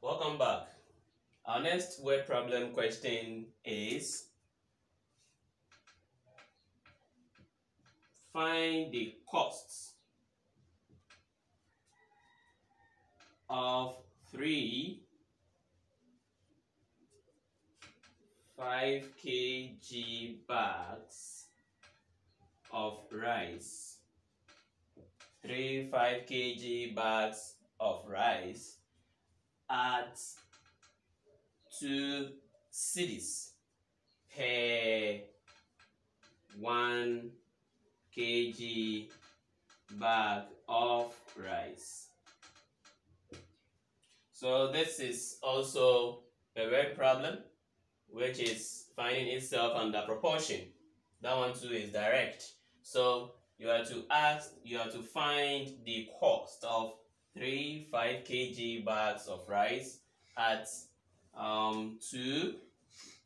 Welcome back. Our next word problem question is find the costs of three 5 kg bags of rice. Three 5 kg bags of rice at 2 cedis per 1 kg bag of rice. So this is also a word problem which is finding itself under proportion. That one too is direct. So you have to ask, you have to find the cost of three 5 kg bags of rice at um, 2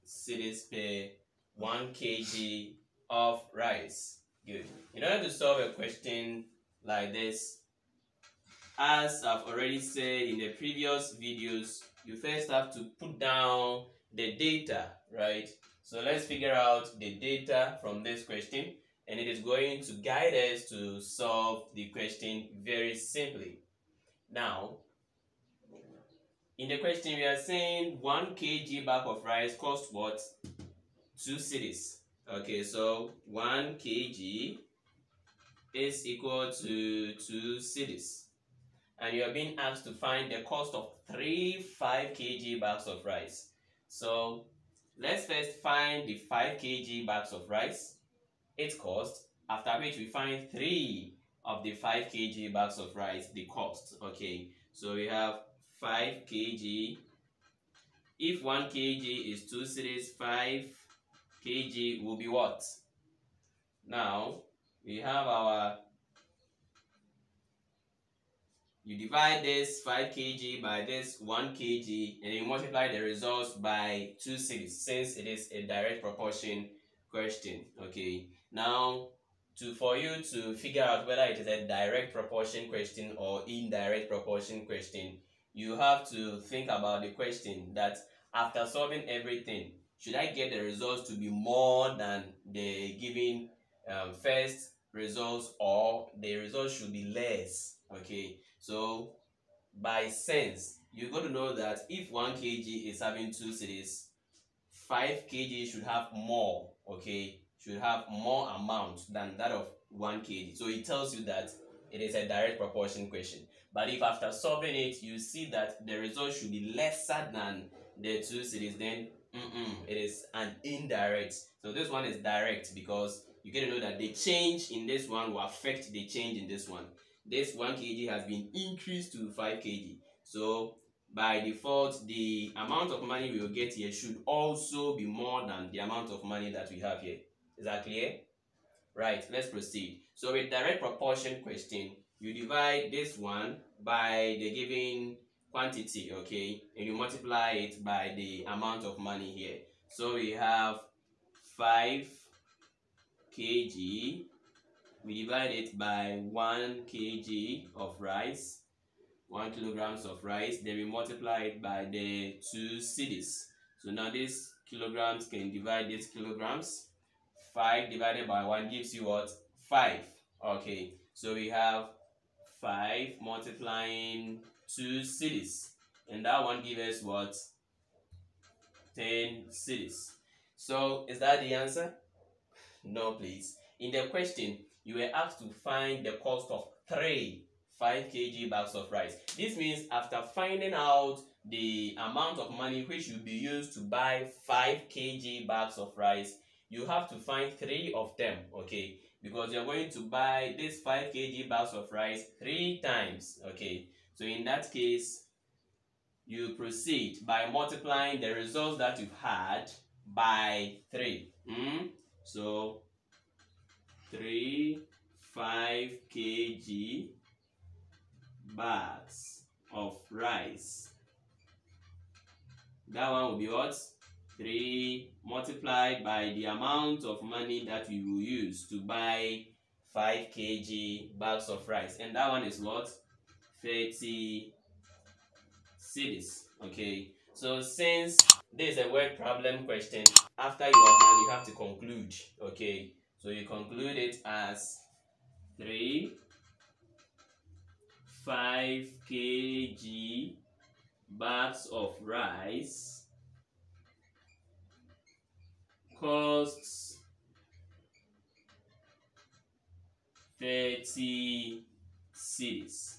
cedis per 1 kg of rice. Good. In order to solve a question like this, as I've already said in the previous videos, you first have to put down the data, right? So let's figure out the data from this question and it is going to guide us to solve the question very simply. Now, in the question we are saying 1 kg bag of rice costs what? 2 cedis. Okay, so 1 kg is equal to 2 cedis. And you are being asked to find the cost of 3 5 kg bags of rice. So let's first find the 5 kg bags of rice, its cost, after which we find 3 of the 5 kg bags of rice, the cost. Okay, so we have 5 kg. If 1 kg is 2 cedis, 5 kg will be what? Now, we have our you divide this 5 kg by this 1 kg and you multiply the results by 2 cedis since it is a direct proportion question okay now to for you to figure out whether it is a direct proportion question or indirect proportion question you have to think about the question that after solving everything should i get the results to be more than the given um, first results or the results should be less okay so by sense, you got to know that if 1 kg is having 2 cedis, 5 kg should have more, okay? Should have more amount than that of 1 kg. So it tells you that it is a direct proportion question. But if after solving it, you see that the result should be lesser than the 2 cedis, then mm -mm, it is an indirect. So this one is direct because you get to know that the change in this one will affect the change in this one this 1 kg has been increased to 5 kg. So by default, the amount of money we will get here should also be more than the amount of money that we have here. Is that clear? Right, let's proceed. So with direct proportion question, you divide this one by the given quantity, okay? And you multiply it by the amount of money here. So we have 5 kg we divide it by 1 kg of rice 1 kilograms of rice then we multiply it by the 2 cedis so now these kilograms can divide these kilograms 5 divided by 1 gives you what 5 okay so we have 5 multiplying 2 cedis. and that one gives us what 10 cedis. so is that the answer no please in the question you were asked to find the cost of three 5 kg bags of rice. This means after finding out the amount of money which will be used to buy 5 kg bags of rice, you have to find three of them, okay? Because you're going to buy this 5 kg bags of rice three times, okay? So in that case, you proceed by multiplying the results that you've had by 3. Mm? So 3 5 kg bags of rice that one will be what 3 multiplied by the amount of money that we will use to buy 5 kg bags of rice and that one is what 30 cedis. Okay, so since this is a word problem question, after you are done, you have to conclude. Okay, so you conclude it as 3 5 kg bags of rice costs 30 cedis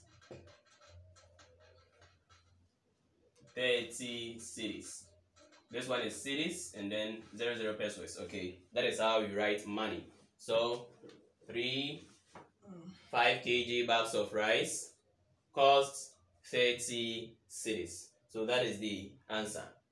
30 cedis this one is cedis and then 00 zero pesewas okay that is how you write money. So 3 5 kg bags of rice costs 30 cedis so that is the answer